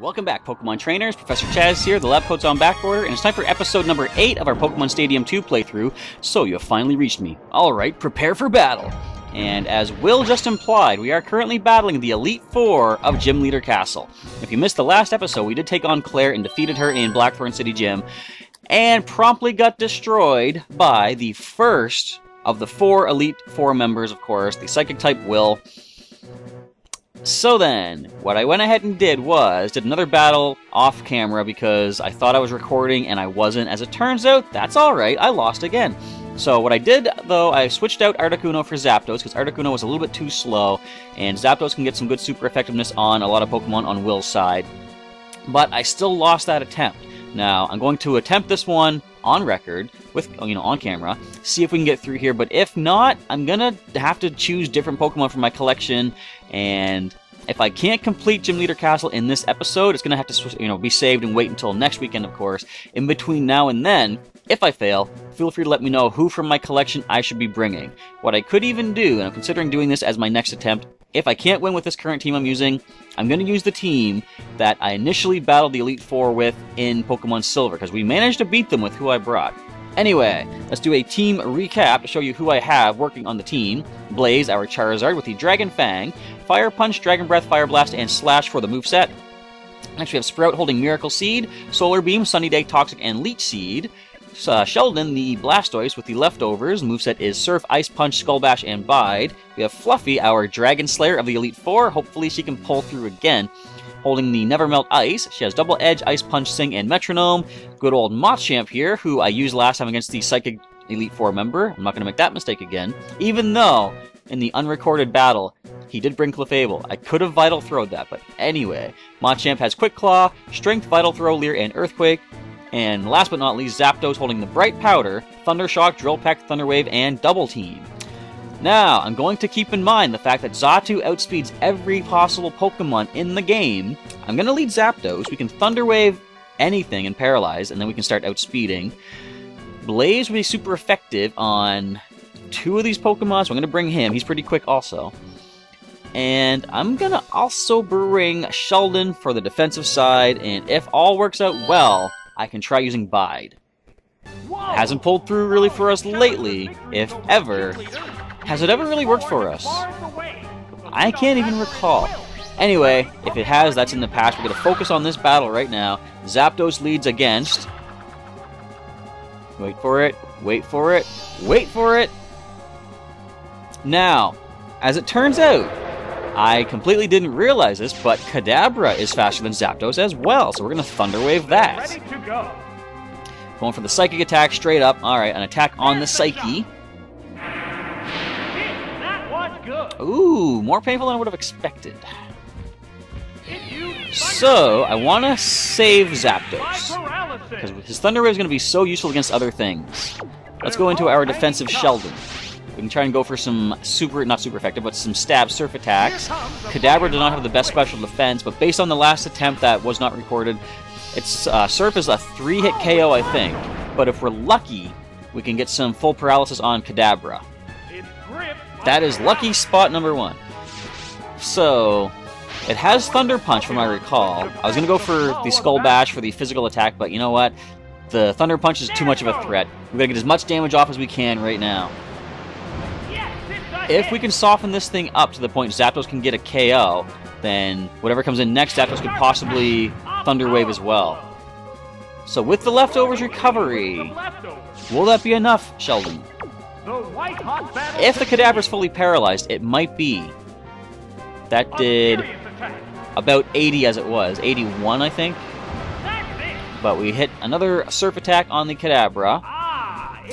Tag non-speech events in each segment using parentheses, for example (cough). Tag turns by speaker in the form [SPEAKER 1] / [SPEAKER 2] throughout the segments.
[SPEAKER 1] Welcome back, Pokemon trainers. Professor Chas here. The lab coat's on back order, and it's time for episode number 8 of our Pokemon Stadium 2 playthrough. So, you have finally reached me. Alright, prepare for battle. And as Will just implied, we are currently battling the Elite Four of Gym Leader Castle. If you missed the last episode, we did take on Clair and defeated her in Blackthorn City Gym, and promptly got destroyed by the first of the four Elite Four members, of course, the Psychic type Will. So then, what I went ahead and did was, did another battle off camera because I thought I was recording and I wasn't. As it turns out, that's alright, I lost again. So what I did, though, I switched out Articuno for Zapdos because Articuno was a little bit too slow, and Zapdos can get some good super effectiveness on a lot of Pokemon on Will's side. But I still lost that attempt. Now, I'm going to attempt this one on record, with, you know, on camera, see if we can get through here, but if not, I'm gonna have to choose different Pokemon from my collection, and if I can't complete Gym Leader Castle in this episode, it's gonna have to, you know, be saved and wait until next weekend, of course. In between now and then, if I fail, feel free to let me know who from my collection I should be bringing. What I could even do, and I'm considering doing this as my next attempt, if I can't win with this current team I'm using, I'm going to use the team that I initially battled the Elite Four with in Pokemon Silver, because we managed to beat them with who I brought. Anyway, let's do a team recap to show you who I have working on the team. Blaze, our Charizard, with the Dragon Fang, Fire Punch, Dragon Breath, Fire Blast, and Slash for the moveset. Next we have Sprout holding Miracle Seed, Solar Beam, Sunny Day, Toxic, and Leech Seed. Uh, Sheldon, the Blastoise with the leftovers. Moveset is Surf, Ice Punch, Skull Bash, and Bide. We have Fluffy, our Dragon Slayer of the Elite Four. Hopefully she can pull through again. Holding the Never Melt Ice, she has Double Edge, Ice Punch, Sing, and Metronome. Good old Machamp here, who I used last time against the Psychic Elite Four member. I'm not going to make that mistake again. Even though, in the unrecorded battle, he did bring Clefable. I could have Vital Throwed that, but anyway. Machamp has Quick Claw, Strength, Vital Throw, Leer, and Earthquake. And last but not least, Zapdos holding the Bright Powder, Thunder Shock, Drill Peck, Thunder Wave, and Double Team. Now, I'm going to keep in mind the fact that Xatu outspeeds every possible Pokemon in the game. I'm going to lead Zapdos. We can Thunder Wave anything and Paralyze, and then we can start outspeeding. Blaze will be super effective on two of these Pokemon, so I'm going to bring him. He's pretty quick also. And I'm going to also bring Sheldon for the defensive side, and if all works out well, I can try using Bide. Hasn't pulled through really for us lately, if ever. Has it ever really worked for us? I can't even recall. Anyway, if it has, that's in the past. We're going to focus on this battle right now. Zapdos leads against... Wait for it, wait for it, wait for it! Now, as it turns out, I completely didn't realize this, but Kadabra is faster than Zapdos as well, so we're going to Thunder Wave that. Ready to Go. Going for the Psychic attack straight up. Alright, an attack on the Psyche. Ooh, more painful than I would have expected. So, I want to save Zapdos. Because his Thunder Wave is going to be so useful against other things. Let's go into our defensive Sheldon. We can try and go for some super, not super effective, but some stab surf attacks. Kadabra does not have the best special defense, but based on the last attempt that was not recorded, its uh, surf is a three-hit KO, I think. But if we're lucky, we can get some full paralysis on Kadabra. That is lucky spot number one. So, it has Thunder Punch from I recall. I was going to go for the Skull Bash for the physical attack, but you know what? The Thunder Punch is too much of a threat. We've got to get as much damage off as we can right now. If we can soften this thing up to the point Zapdos can get a KO, then whatever comes in next, Zapdos could possibly Thunder Wave as well. So with the leftovers recovery, will that be enough, Sheldon? If the Kadabra is fully paralyzed, it might be. That did about 80 as it was. 81, I think. But we hit another Surf attack on the Kadabra.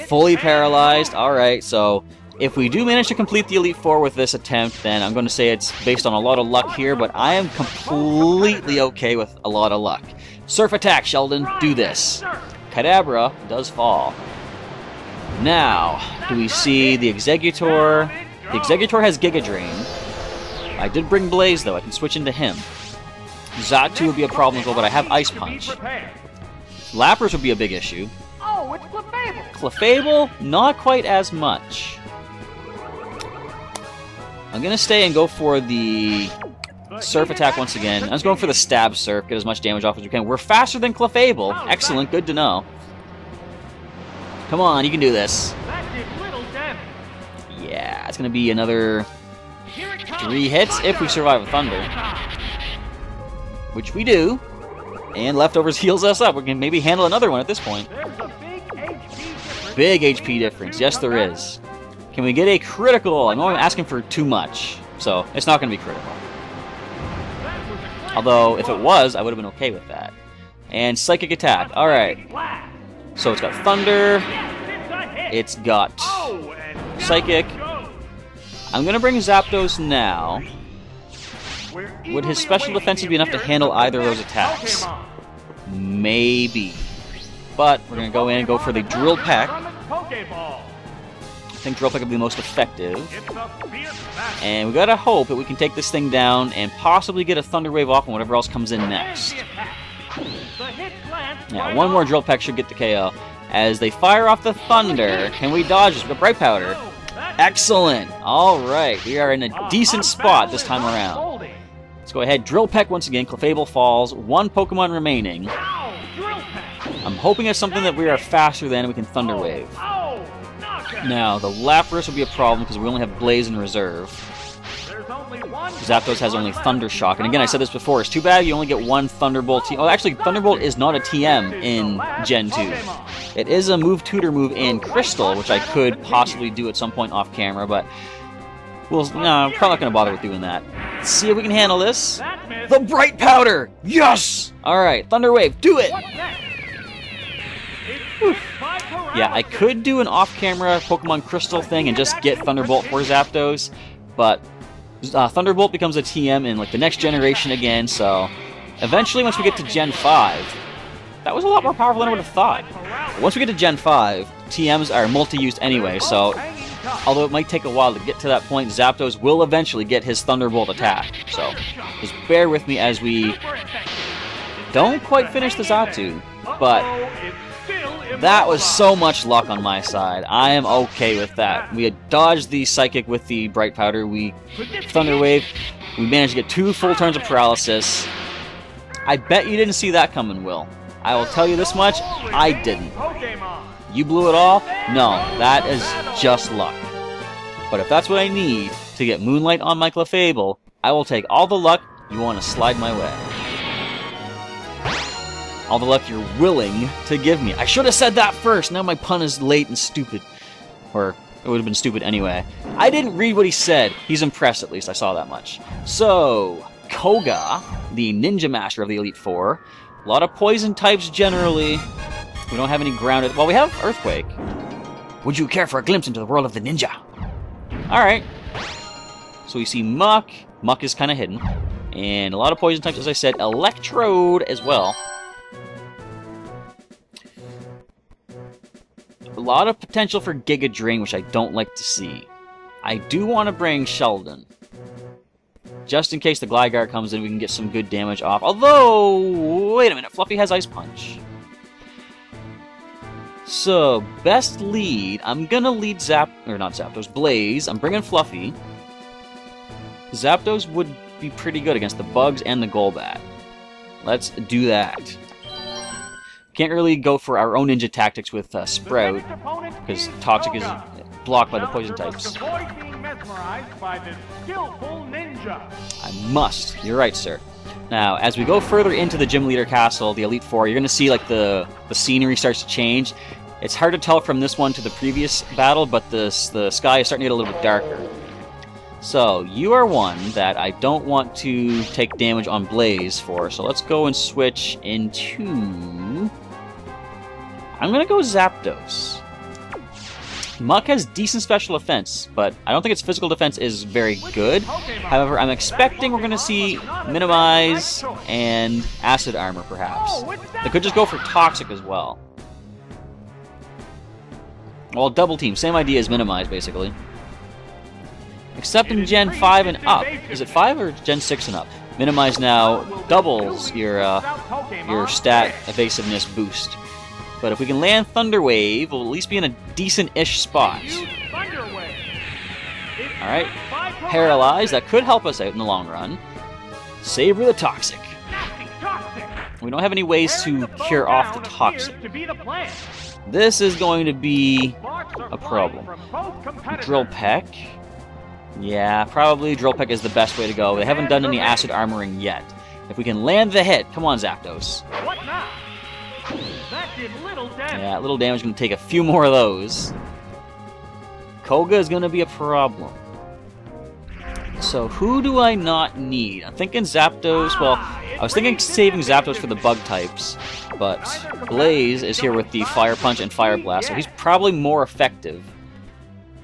[SPEAKER 1] Fully paralyzed. Alright, so if we do manage to complete the Elite Four with this attempt, then I'm going to say it's based on a lot of luck here, but I am completely okay with a lot of luck. Surf attack, Sheldon. Do this. Kadabra does fall. Now, do we see the Exeggutor? The Exeggutor has Giga Drain. I did bring Blaze, though. I can switch into him. Xatu would be a problem as well, but I have Ice Punch. Lapras would be a big issue.
[SPEAKER 2] Oh, it's Clefable!
[SPEAKER 1] Clefable, not quite as much. I'm gonna stay and go for the Surf attack once again. I was going for the stab surf, get as much damage off as we can. We're faster than Clefable. Excellent, good to know. Come on, you can do this. Yeah, it's going to be another three hits if we survive a Thunder. Which we do. And Leftovers (laughs) heals us up. We can maybe handle another one at this point. Big HP difference. Yes, there is. Can we get a critical? I'm only asking for too much. So, it's not going to be critical. Although, if it was, I would have been okay with that. And Psychic Attack. Alright. So it's got Thunder. It's got Psychic. I'm going to bring Zapdos now. Would his special defense be enough to handle either of those attacks? Maybe. But we're going to go in and go for the Drill Peck. I think Drill Peck will be the most effective. And we gotta hope that we can take this thing down and possibly get a Thunder Wave off on whatever else comes in next. Yeah, one more Drill Peck should get the KO. As they fire off the Thunder, can we dodge this? Got Bright Powder. Excellent! Alright, we are in a decent spot this time around. Let's go ahead, Drill Peck once again, Clefable falls, one Pokemon remaining. I'm hoping it's something that we are faster than and we can Thunder Wave. Now, the Lapras will be a problem because we only have Blaze in reserve. Zapdos has only Thunder Shock. And again, I said this before, it's too bad you only get one Thunderbolt TM. Oh, actually, Thunderbolt is not a TM in Gen 2. It is a move tutor move in Crystal, which I could possibly do at some point off camera, but we'll, no, I'm probably not going to bother with doing that. Let's see if we can handle this. The Bright Powder! Yes! Alright, Thunder Wave, do it! Yeah, I could do an off-camera Pokemon Crystal thing and just get Thunderbolt for Zapdos, but uh, Thunderbolt becomes a TM in like the next generation again, so eventually once we get to Gen 5, that was a lot more powerful than I would have thought. Once we get to Gen 5, TMs are multi-used anyway, so although it might take a while to get to that point, Zapdos will eventually get his Thunderbolt attack. So just bear with me as we don't quite finish the Xatu, but that was so much luck on my side. I am okay with that. We had dodged the Psychic with the Bright Powder. We Thunder Wave. We managed to get two full turns of paralysis. I bet you didn't see that coming, Will. I will tell you this much, I didn't. You blew it all? No, that is just luck. But if that's what I need to get Moonlight on my Clefable, I will take all the luck you want to slide my way all the luck you're willing to give me. I should have said that first. Now my pun is late and stupid. Or it would have been stupid anyway. I didn't read what he said. He's impressed, at least. I saw that much. So, Koga, the Ninja Master of the Elite Four. A lot of poison types generally. We don't have any grounded... Well, we have Earthquake. Would you care for a glimpse into the world of the ninja? Alright. So we see Muk. Muk is kind of hidden. And a lot of poison types, as I said. Electrode as well. A lot of potential for Giga Drain, which I don't like to see. I do want to bring Sheldon. Just in case the Gligar comes in, we can get some good damage off. Although, wait a minute, Fluffy has Ice Punch. So, best lead, I'm gonna lead Zap, or not Zapdos, Blaze. I'm bringing Fluffy. Zapdos would be pretty good against the Bugs and the Golbat. Let's do that. Can't really go for our own ninja tactics with uh, Sprout, because Toxic is blocked by the poison types. I must. You're right, sir. Now, as we go further into the Gym Leader Castle, the Elite Four, you're going to see like the, the scenery starts to change. It's hard to tell from this one to the previous battle, but the, the sky is starting to get a little bit darker. So, you are one that I don't want to take damage on Blaze for, so let's go and switch into... I'm gonna go Zapdos. Muk has decent special defense, but I don't think its physical defense is very good. However, I'm expecting we're gonna see Minimize and Acid Armor, perhaps. They could just go for Toxic as well. Well, Double Team, same idea as Minimize, basically. Except in Gen 5 and up. Is it 5 or Gen 6 and up? Minimize now doubles your, uh, your stat evasiveness boost. But if we can land Thunder Wave, we'll at least be in a decent-ish spot. Alright. Paralyze, that could help us out in the long run. Savor the toxic. We don't have any ways to cure off the toxic.
[SPEAKER 2] appears To be the plan.
[SPEAKER 1] This is going to be a problem.
[SPEAKER 2] from both competitors.
[SPEAKER 1] Drill Peck. Yeah, probably Drill Peck is the best way to go. They haven't done any acid armoring yet. If we can land the hit, come on, Zapdos.
[SPEAKER 2] What now? That did little damage.
[SPEAKER 1] Yeah, little damage going to take a few more of those. Koga is going to be a problem. So who do I not need? I'm thinking Zapdos. Well, I was thinking saving Zapdos for the bug types, but Blaze is here with the Fire Punch and Fire Blast, so he's probably more effective.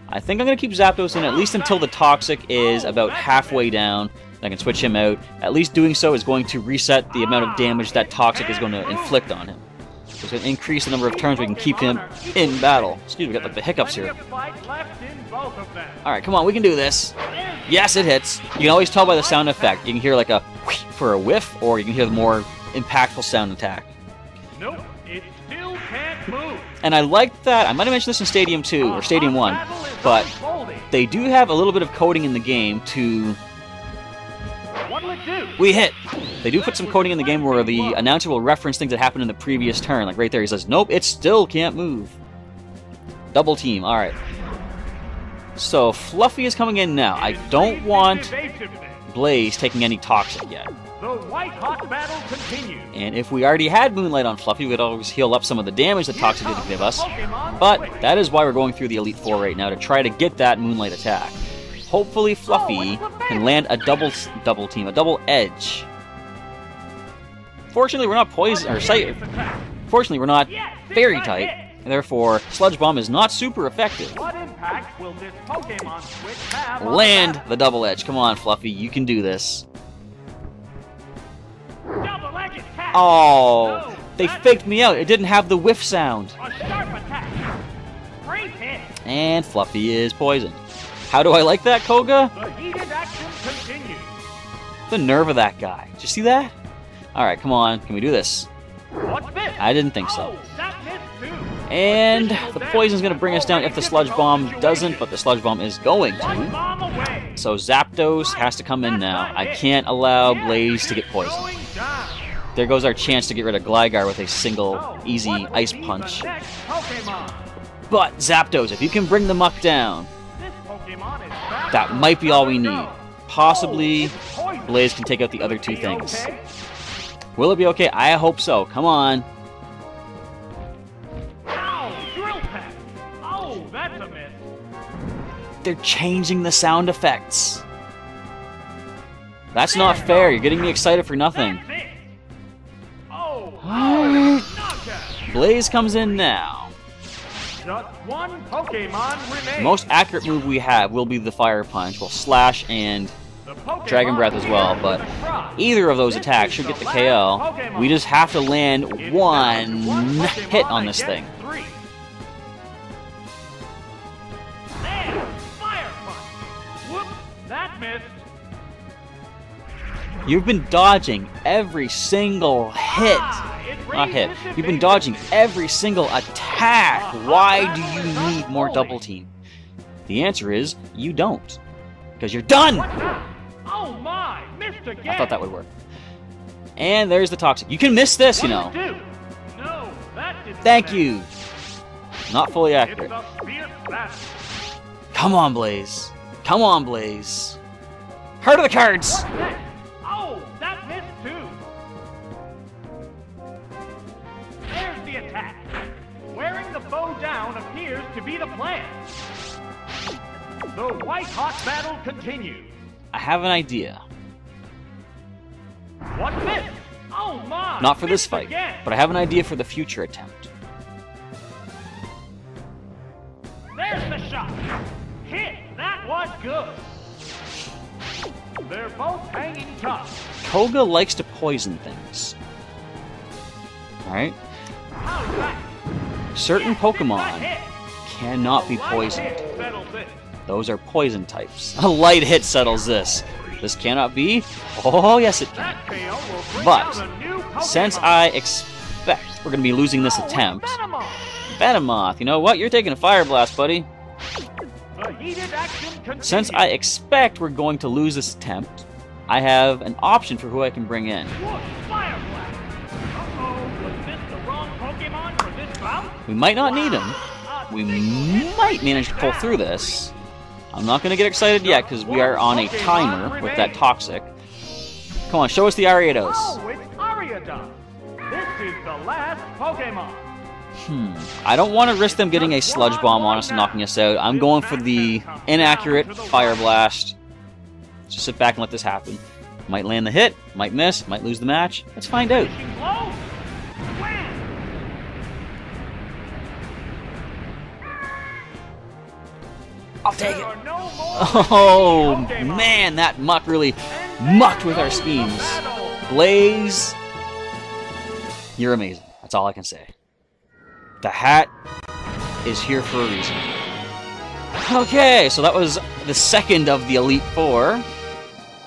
[SPEAKER 1] I think I'm going to keep Zapdos in at least until the Toxic is about halfway down. I can switch him out. At least doing so is going to reset the amount of damage that Toxic is going to inflict on him. So it's going to increase the number of turns we can keep him in battle. Excuse me, we got like the hiccups here.
[SPEAKER 2] of fight left in both of them.
[SPEAKER 1] Alright, come on, we can do this. Yes, it hits. You can always tell by the sound effect. You can hear like a for a whiff, or you can hear the more impactful sound attack.
[SPEAKER 2] Nope, it still can't move.
[SPEAKER 1] And I like that. I might have mentioned this in Stadium 2 or Stadium 1, but they do have a little bit of coding in the game to.
[SPEAKER 2] What'll it do?
[SPEAKER 1] We hit! They do put some coding in the game where the announcer will reference things that happened in the previous turn. Like right there, he says, Nope, it still can't move. Double team, alright. So, Fluffy is coming in now. I don't want Blaze taking any toxic yet.
[SPEAKER 2] The white hot battle continues.
[SPEAKER 1] And if we already had Moonlight on Fluffy, we could always heal up some of the damage that Toxic didn't give us. But that is why we're going through the Elite Four right now, to try to get that Moonlight attack. Hopefully Fluffy oh, can land a double double team, a double edge. Fortunately, we're not poison or sight. Fortunately, we're not fairy type, and therefore Sludge Bomb is not super effective.
[SPEAKER 2] What impact will this Pokemon switch have
[SPEAKER 1] Land
[SPEAKER 2] the
[SPEAKER 1] double edge. Come on, Fluffy, you can do this.
[SPEAKER 2] battle? Double-edged attack.
[SPEAKER 1] Oh, they faked me out. It didn't have the whiff sound.
[SPEAKER 2] A sharp attack. Great hit.
[SPEAKER 1] And Fluffy is poisoned. How do I like that, Koga?
[SPEAKER 2] The heated action continues.
[SPEAKER 1] The nerve of that guy. Did you see that? Alright, come on. Can we do this? I didn't think so.
[SPEAKER 2] Oh, that missed too.
[SPEAKER 1] And the poison's going to bring us down if the Sludge Bomb doesn't, but the Sludge Bomb is going to. So Zapdos has to come in now. I can't allow Blaze to get poisoned. There goes our chance to get rid of Gligar with a single easy Ice Punch. But Zapdos, if you can bring the Muk down,
[SPEAKER 2] This Pokemon is fast
[SPEAKER 1] that might be all we need. Possibly
[SPEAKER 2] Oh.
[SPEAKER 1] Blaze can take out the other two things. Will it be okay? I hope so. Come on.
[SPEAKER 2] Ow. Oh, that's a miss.
[SPEAKER 1] They're changing the sound effects. That's not fair. You're getting me excited for nothing.
[SPEAKER 2] Oh.
[SPEAKER 1] Blaze comes in now.
[SPEAKER 2] Just one Pokemon remains.
[SPEAKER 1] Most accurate move we have will be the Fire Punch. Well, Slash and Dragon Breath as well, but either of those attacks should get the KO. We just have to land one hit on this thing. You've been dodging every single hit. Not hit. You've been dodging every single attack. Why do you need more double team? The answer is you don't. Because you're done! I thought that would work. And there's the toxic. You can miss this, you know.
[SPEAKER 2] What'll it do? No,
[SPEAKER 1] Thank you. Not fully accurate.
[SPEAKER 2] a fierce battle.
[SPEAKER 1] Come on, Blaze. Come on, Blaze. Heart of the cards!
[SPEAKER 2] Oh, that missed too. There's the attack. Wearing the bow down appears to be the plan. The white hot battle continues.
[SPEAKER 1] I have an idea.
[SPEAKER 2] What's this? Oh my!
[SPEAKER 1] Not for this fight,
[SPEAKER 2] again.
[SPEAKER 1] but I have an idea for the future attempt.
[SPEAKER 2] There's the shot. Hit. That was good. They're both hanging tough.
[SPEAKER 1] Koga likes to poison things. Alright? Certain Pokemon cannot be poisoned.
[SPEAKER 2] hit settles it.
[SPEAKER 1] Those are poison types. (laughs) A light hit settles this. This cannot be. Oh, yes, it can. But. Since I expect we're going to be losing this attempt,
[SPEAKER 2] Venomoth.
[SPEAKER 1] You know what? You're taking a Fire Blast, buddy. Since I expect we're going to lose this attempt, I have an option for who I can bring in. We might not need him. We might manage to pull through this. I'm not going to get excited yet because we are on a timer with that Toxic. Come on, show us the Ariados.
[SPEAKER 2] Oh, it's Ariados. This is the last Pokemon.
[SPEAKER 1] Hmm. I don't want to risk them getting a Sludge Bomb on us and knocking us out. I'm going for the inaccurate Fire Blast. Just sit back and let this happen. Might land the hit, might miss, might lose the match. Let's find out. I'll take it. Oh, man, that muck really mucked with our schemes. Blaze, you're amazing. That's all I can say. The hat is here for a reason. Okay, so that was the second of the Elite Four.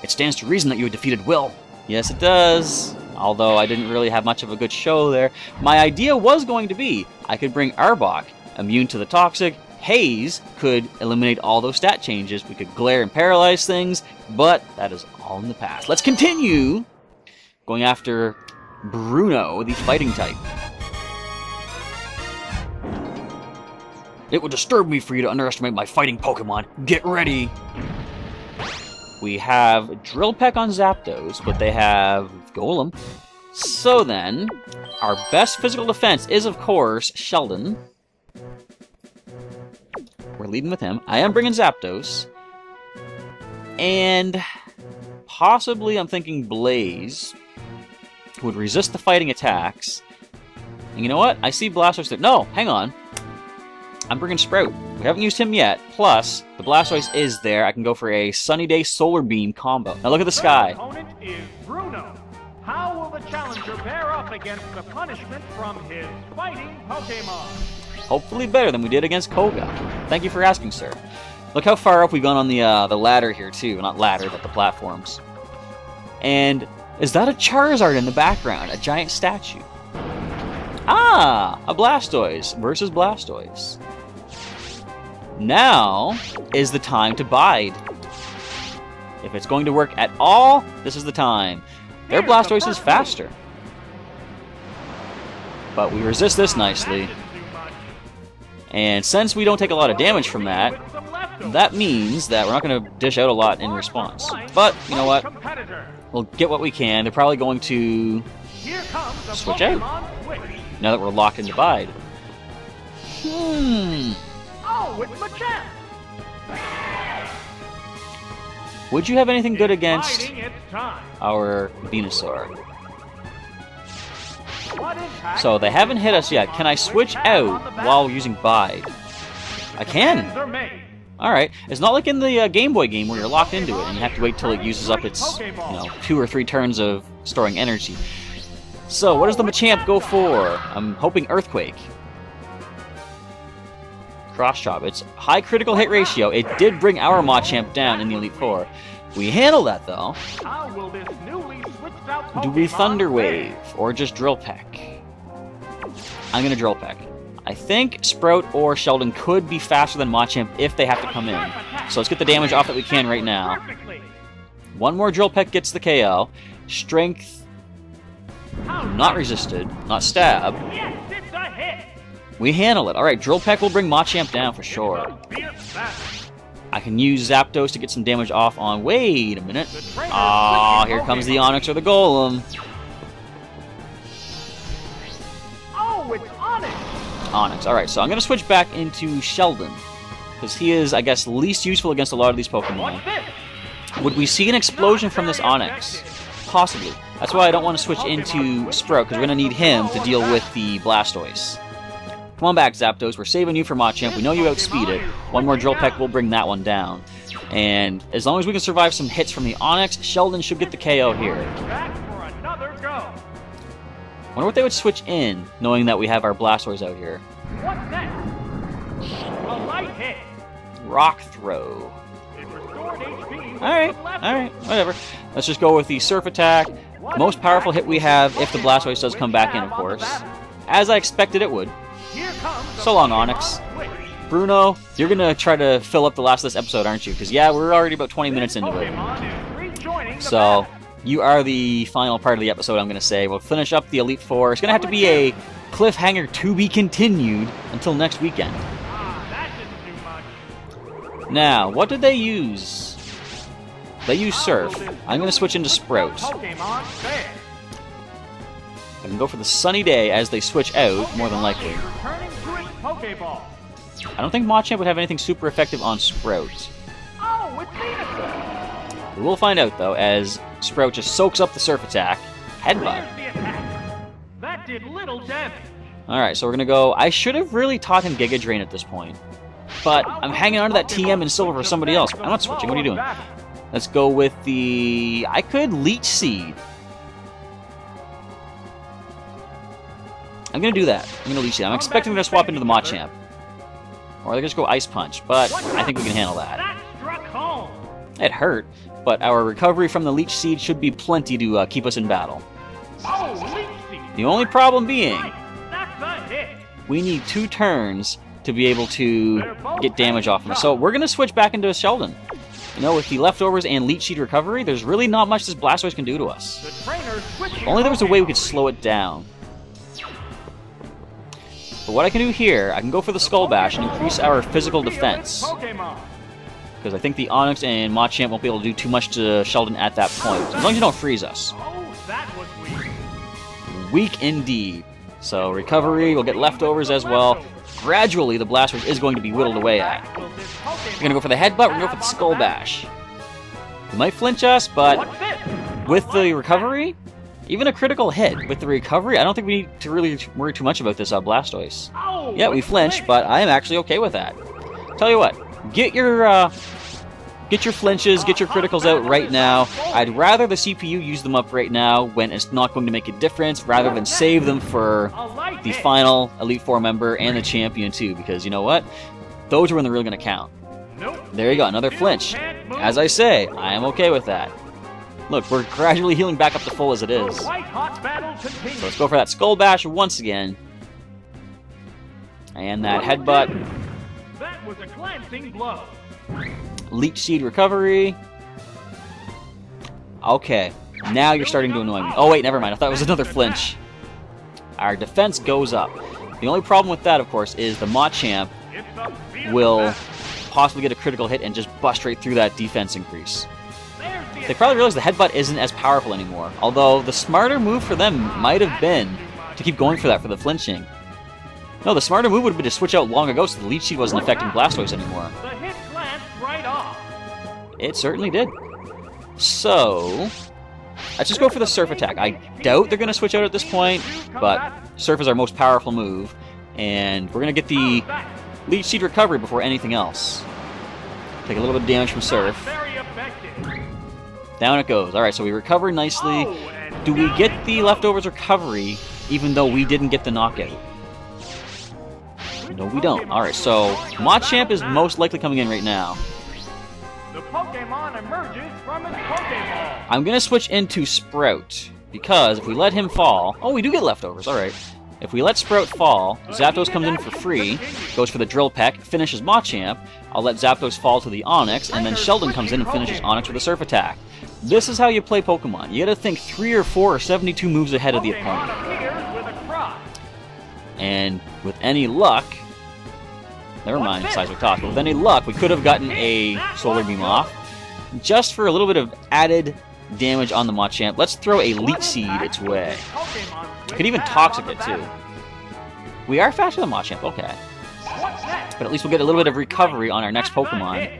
[SPEAKER 1] It stands to reason that you defeated Will. Yes, it does. Although I didn't really have much of a good show there. My idea was going to be I could bring Arbok, immune to the toxic. Haze could eliminate all those stat changes. We could glare and paralyze things, but that is all in the past. Let's continue going after Bruno, the fighting type. It would disturb me for you to underestimate my fighting Pokemon. Get ready! We have Drill Peck on Zapdos, but they have Golem. So then, our best physical defense is, of course, Sheldon. Leading with him. I am bringing Zapdos. And possibly I'm thinking Blaze would resist the fighting attacks. And you know what? I see Blastoise there. No, hang on. I'm bringing Sprout. We haven't used him yet. Plus, the Blastoise is there. I can go for a Sunny Day Solar Beam combo. Now look at the sky.
[SPEAKER 2] opponent is Bruno. How will the challenger bear up against the punishment from his fighting Pokemon?
[SPEAKER 1] Hopefully better than we did against Koga. Thank you for asking, sir. Look how far up we've gone on the uh, the ladder here too. Not ladder, but the platforms. And is that a Charizard in the background? A giant statue. Ah, a Blastoise versus Blastoise. Now is the time to bide. If it's going to work at all, this is the time. Their Blastoise is faster. But we resist this nicely. And since we don't take a lot of damage from that, that means that we're not going to dish out a lot in response. But, you know what? We'll get what we can. They're probably going to, Switch out. Now that we're locked into Bide. Hmm.
[SPEAKER 2] Oh, Machamp.
[SPEAKER 1] Would you have anything good against our Venusaur? So they haven't hit us yet. Can I switch out while using Bide? I can.
[SPEAKER 2] Plans are made.
[SPEAKER 1] All right. It's not like in the uh, Game Boy game where you're locked into it and you have to wait till it uses up its, you know, two or three turns of storing energy. So what does the Machamp go for? I'm hoping Earthquake. Cross Chop. It's high critical hit ratio. It did bring our Machamp down in the Elite Four. We handle that though. Do we Thunder? Wave or just Drill Peck? I'm gonna Drill Peck. I think Sprout or Sheldon could be faster than Machamp if they have to come in. So let's get the damage off that we can right now. One more Drill Peck gets the KO. Strength not resisted, not stab. We handle it. All right, Drill Peck will bring Machamp down for sure. I can use Zapdos to get some damage off on. Wait a minute. Ah, here comes the Onix or the Golem.
[SPEAKER 2] Oh, it's Onix.
[SPEAKER 1] Onix. All right, so I'm gonna switch back into Sheldon because he is, I guess, least useful against a lot of these Pokemon. Would we see an explosion from this Onix? Possibly. That's why I don't want to switch into Sprout, because we're going to need him to deal with the Blastoise. Come on back, Zapdos. We're saving you for Machamp. We know you outspeed it. One more Drill Peck will bring that one down. And as long as we can survive some hits from the Onix, Sheldon should get the KO here. Wonder what they would switch in, knowing that we have our Blastoise out here.
[SPEAKER 2] What's next? A light hit.
[SPEAKER 1] Rock Throw. Alright, alright, whatever. Let's just go with the Surf Attack. Most powerful hit we have if the Blastoise does come back in, of course. As I expected it would.
[SPEAKER 2] Here comes the
[SPEAKER 1] So long,
[SPEAKER 2] Onix.
[SPEAKER 1] Bruno, you're gonna try to fill up the last of this episode, aren't you? Because yeah, we're already about 20 minutes into it.
[SPEAKER 2] Pokemon is rejoining joining the
[SPEAKER 1] So, you are the final part of the episode, I'm going to say. We'll finish up the Elite Four. It's going to have to be a cliffhanger to be continued until next weekend.
[SPEAKER 2] Ah, that didn't do much.
[SPEAKER 1] Now, what did they use? They use Surf. I'm going to switch into Sprout.
[SPEAKER 2] Pokemon fare?
[SPEAKER 1] I can go for the Sunny Day as they switch out, more than likely.
[SPEAKER 2] Returning to its Pokeball.
[SPEAKER 1] I don't think Machamp would have anything super effective on Sprout.
[SPEAKER 2] Oh.
[SPEAKER 1] We will find out, though, as Sprout just soaks up the Surf attack. Headbutt.
[SPEAKER 2] Here's the attack. That did little damage.
[SPEAKER 1] Alright, so we're gonna go. I should have really taught him Giga Drain at this point. But I'm hanging on to that TM and Silver for somebody else. I'm not switching. What are you doing? Let's go with the. I could Leech Seed. I'm gonna do that. I'm gonna Leech Seed. I'm expecting them to swap into the Machamp. Or they're just go Ice Punch, but I think we can handle that.
[SPEAKER 2] That struck home.
[SPEAKER 1] It hurt, but our recovery from the Leech Seed should be plenty to uh, keep us in battle.
[SPEAKER 2] Oh.
[SPEAKER 1] The only problem being,
[SPEAKER 2] Nice. That's a hit.
[SPEAKER 1] we need two turns to be able to get damage off him. So we're going to switch back into a Sheldon. You know, with the leftovers and Leech Seed recovery, there's really not much this Blastoise can do to us.
[SPEAKER 2] The trainer switching
[SPEAKER 1] If only there was a way we could slow it down. But what I can do here, I can go for the Skull Bash and increase our physical defense. Because I think the Onix and Machamp won't be able to do too much to Sheldon at that point. As long as you don't freeze us.
[SPEAKER 2] Weak.
[SPEAKER 1] Indeed. So recovery, we'll get leftovers as well. Gradually, the Blastoise is going to be whittled away at. We're gonna go for the headbutt. We're gonna go for the skull bash. He might flinch us, but with the recovery, even a critical hit with the recovery, I don't think we need to really worry too much about this uh, Blastoise. Yeah, we flinched, but I am actually okay with that. Tell you what, get your uh, get your flinches, get your criticals out right now. I'd rather the CPU use them up right now when it's not going to make a difference, rather than save them for the final Elite Four member and the champion too, because you know what? Those are when they're really going to count. There you go, another flinch. As I say, I am okay with that. Look, we're gradually healing back up to full as it is.
[SPEAKER 2] white hot battle continues.
[SPEAKER 1] So let's go for that Skull Bash once again. And that headbutt,
[SPEAKER 2] That was a glancing blow.
[SPEAKER 1] Leech Seed recovery. Okay, now you're starting to annoy me. Oh wait, never mind, I thought it was another flinch. Our defense goes up. The only problem with that, of course, is the Machamp will possibly get a critical hit and just bust right through that defense increase. They probably realized the headbutt isn't as powerful anymore. Although the smarter move for them might have been to keep going for that for the flinching. No, the smarter move would have been to switch out long ago so the leech seed wasn't affecting Blastoise anymore.
[SPEAKER 2] The hit glanced right off.
[SPEAKER 1] It certainly did. So, let's just go for the Surf attack. I doubt they're going to switch out at this point, but Surf is our most powerful move, and we're going to get the leech seed recovery before anything else. Take a little bit of damage from Surf. Down it goes. Alright, so we recover nicely. Do we get the leftovers recovery even though we didn't get the knockout? No, we don't. Alright, so Machamp is most likely coming in right now.
[SPEAKER 2] The Pokemon emerges from its Pokeball.
[SPEAKER 1] I'm going to switch into Sprout because if we let him fall... Oh, we do get leftovers. Alright. If we let Sprout fall, Zapdos comes in for free, goes for the Drill Peck, finishes Machamp. I'll let Zapdos fall to the Onix, and then Sheldon comes in and finishes Onix with a Surf Attack. This is how you play Pokemon. You gotta think 3 or 4 or 72 moves ahead of the opponent.
[SPEAKER 2] Pokemon appears with a cross.
[SPEAKER 1] And with any luck, never mind seismic toss, but with any luck, we could have gotten a solar beam off, just for a little bit of added damage on the Machamp. Let's throw a leech seed its way. Could even toxic it too. We are faster than Machamp, okay, but at least we'll get a little bit of recovery on our next Pokemon.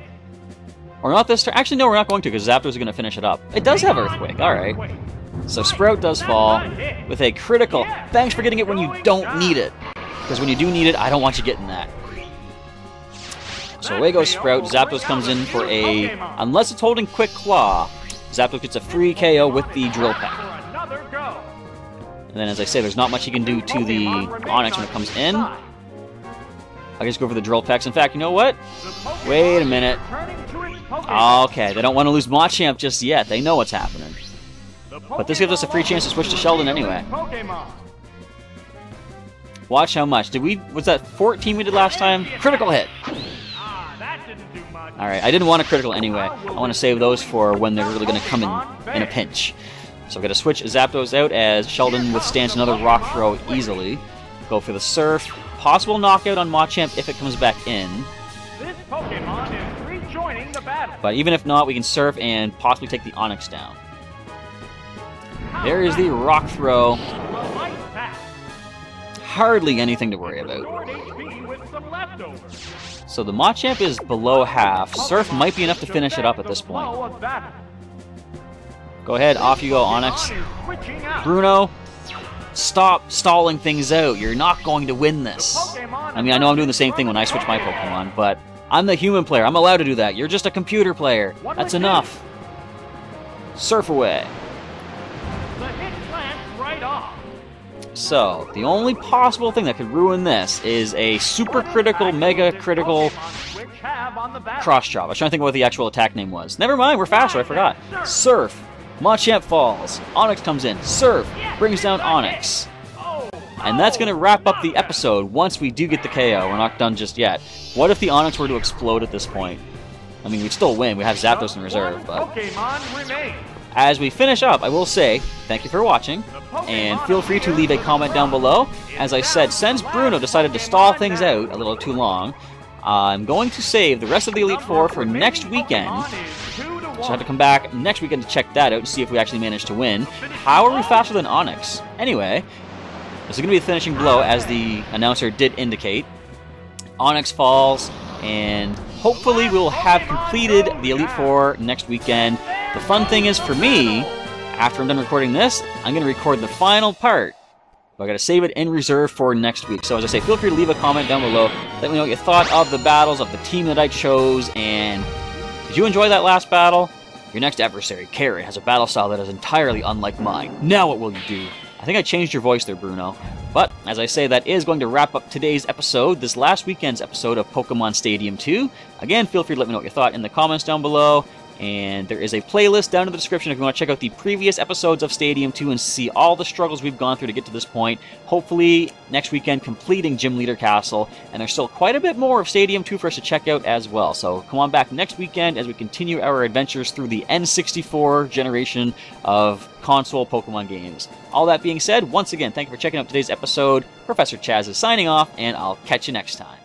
[SPEAKER 1] Or not this turn. Actually, no, we're not going to because Zapdos is going to finish it up. It does have Earthquake. All right. So Sprout does fall with a critical. Thanks for getting it when you don't need it. Because when you do need it, I don't want you getting that. So away goes Sprout. Zapdos comes in for a. Unless it's holding Quick Claw, Zapdos gets a free KO with the Drill
[SPEAKER 2] go.
[SPEAKER 1] And then, as I say, there's not much you can do to the Onix when it comes in. I just go for the Drill Pecks. In fact, you know what? Wait a minute. Okay, they don't want to lose Machamp just yet. They know what's happening. But this gives us a free chance to switch to Sheldon anyway. Watch how much. Did we? Was that 14 we did last time? Critical hit.
[SPEAKER 2] Ah, that didn't do much.
[SPEAKER 1] Alright, I didn't want a critical anyway. I want to save those for when they're really going to come in in a pinch. So I'm going to switch Zapdos out as Sheldon withstands another rock throw easily. Go for the Surf. Possible knockout on Machamp if it comes back in.
[SPEAKER 2] This Pokemon is rejoining the battle.
[SPEAKER 1] But even if not, we can Surf and possibly take the Onix down. There is the Rock Throw. Hardly anything to worry about. So the Machamp is below half. Surf might be enough to finish it up at this point. Go ahead, off you go,
[SPEAKER 2] Onix.
[SPEAKER 1] Bruno, stop stalling things out. You're not going to win this. I mean, I know I'm doing the same thing when I switch my Pokemon, but I'm the human player. I'm allowed to do that. You're just a computer player. That's enough. Surf away.
[SPEAKER 2] The hit lands right off.
[SPEAKER 1] So, the only possible thing that could ruin this is a super critical, mega critical
[SPEAKER 2] Pokemon switch have on the battle.
[SPEAKER 1] cross chop. I was trying to think of what the actual attack name was. Never mind, we're faster, I forgot. Surf. Machamp falls. Onix comes in. Surf. Brings down
[SPEAKER 2] Onix.
[SPEAKER 1] And that's going to wrap up the episode once we do get the KO. We're not done just yet. What if the Onix were to explode at this point? I mean, we'd still win. We have Zapdos in reserve, but as we finish up, I will say thank you for watching, and feel free to leave a comment down below. As I said, since Bruno decided to stall things out a little too long, I'm going to save the rest of the Elite Four for next weekend. So I have to come back next weekend to check that out and see if we actually managed to win. How are we faster than Onix? Anyway, this is going to be the finishing blow, as the announcer did indicate. Onix falls, and hopefully we'll have completed the Elite Four next weekend. The fun thing is for me, after I'm done recording this, I'm going to record the final part. But I got to save it in reserve for next week. So as I say, feel free to leave a comment down below. Let me know what you thought of the battles, of the team that I chose, and did you enjoy that last battle? Your next adversary, Karen, has a battle style that is entirely unlike mine. Now what will you do? I think I changed your voice there, Bruno. But, as I say, that is going to wrap up today's episode, this last weekend's episode of Pokemon Stadium 2. Again, feel free to let me know what you thought in the comments down below. And there is a playlist down in the description if you want to check out the previous episodes of Stadium 2 and see all the struggles we've gone through to get to this point. Hopefully, next weekend, completing Gym Leader Castle. And there's still quite a bit more of Stadium 2 for us to check out as well. So come on back next weekend as we continue our adventures through the N64 generation of console Pokemon games. All that being said, once again, thank you for checking out today's episode. Professor Chas is signing off, and I'll catch you next time.